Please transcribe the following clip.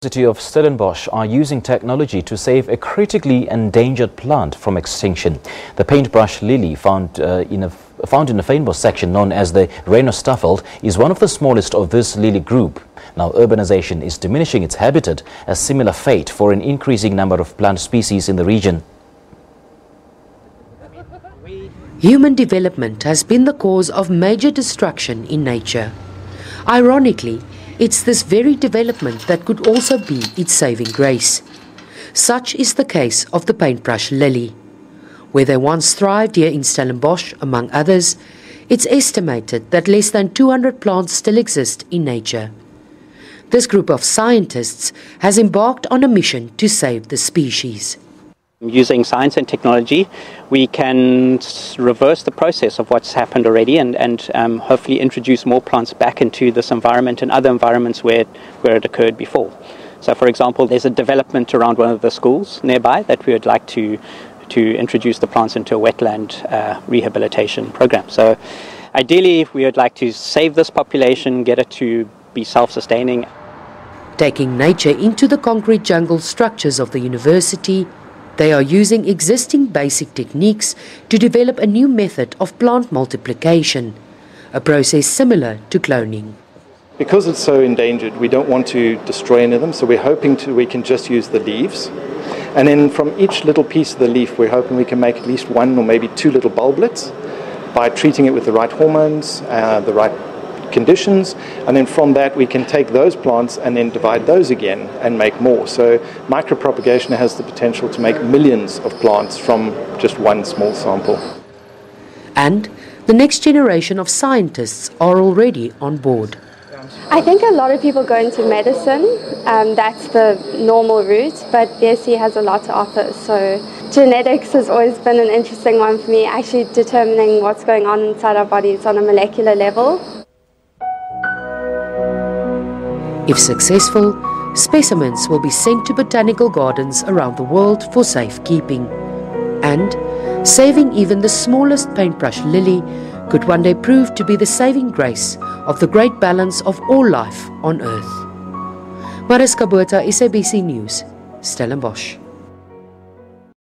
University of Stellenbosch are using technology to save a critically endangered plant from extinction. The paintbrush lily found, uh, in, a, found in the Fynbos section known as the Renosterveld is one of the smallest of this lily group. Now urbanization is diminishing its habitat, a similar fate for an increasing number of plant species in the region. Human development has been the cause of major destruction in nature. Ironically, it's this very development that could also be its saving grace. Such is the case of the paintbrush lily. Where they once thrived here in Stellenbosch, among others, it's estimated that less than 200 plants still exist in nature. This group of scientists has embarked on a mission to save the species. Using science and technology, we can reverse the process of what's happened already and, and um, hopefully introduce more plants back into this environment and other environments where, where it occurred before. So, for example, there's a development around one of the schools nearby that we would like to, to introduce the plants into a wetland uh, rehabilitation program. So, ideally, we would like to save this population, get it to be self sustaining. Taking nature into the concrete jungle structures of the university they are using existing basic techniques to develop a new method of plant multiplication, a process similar to cloning. Because it's so endangered, we don't want to destroy any of them, so we're hoping to, we can just use the leaves. And then from each little piece of the leaf, we're hoping we can make at least one or maybe two little bulblets by treating it with the right hormones, uh, the right conditions, and then from that we can take those plants and then divide those again and make more. So micropropagation has the potential to make millions of plants from just one small sample. And the next generation of scientists are already on board. I think a lot of people go into medicine, um, that's the normal route, but BSc has a lot to offer. So genetics has always been an interesting one for me, actually determining what's going on inside our bodies on a molecular level. If successful, specimens will be sent to botanical gardens around the world for safekeeping. And saving even the smallest paintbrush lily could one day prove to be the saving grace of the great balance of all life on Earth. Mariska Botha, SABC News, Stellenbosch.